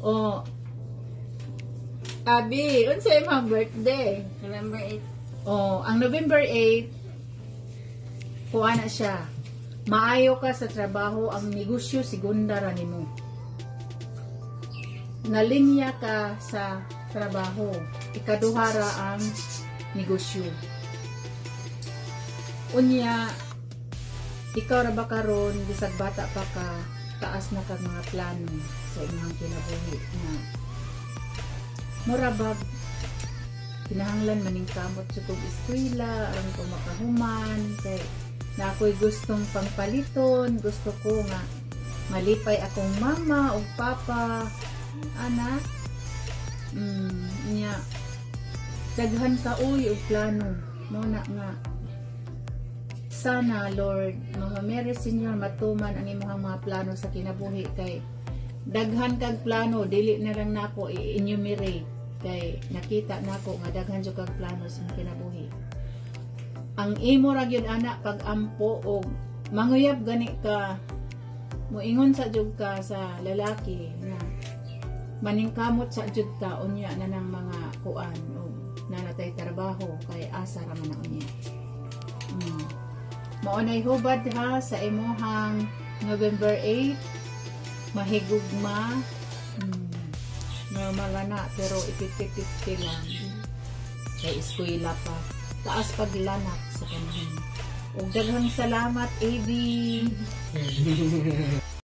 Oh. Abi, unsay imong birthday? November 8. Oh, ang November 8, kuha na siya. Maayo ka sa trabaho, ang negosyo segunda ra nimo. Nalinya ka sa trabaho, ikaduha ra ang negosyo. Unya, ikaw ra ba karon bisag bata pa ka, taas na kag mga plano sa imong kinabuhi nga. Mura ba kinahanglan maning kamot sa kong eskwela, aron ko makahuman, kay na ako'y gustong pangpaliton, gusto ko nga malipay akong mama o papa, anak. Mm, niya, daghan ka uy o plano, mo na nga. Sana, Lord, mga Mary Senior, matuman ang imong mga plano sa kinabuhi kay daghan kag plano, dili na lang nako i-enumerate kay nakita nako nga daghan jud kag plano sa kinabuhi. Ang imo ra gyud anak pag ampo og manguyab gani ka moingon sa jud ka sa lalaki na maningkamot sa jud ka unya na ng mga kuan o nanatay trabaho Maunay hubad ha sa imuhang November 8 mahigugma. Mm, normal na pero ipipipipti lang. Kay eskwela pa. Taas paglanak sa kanhin ug daghang salamat AB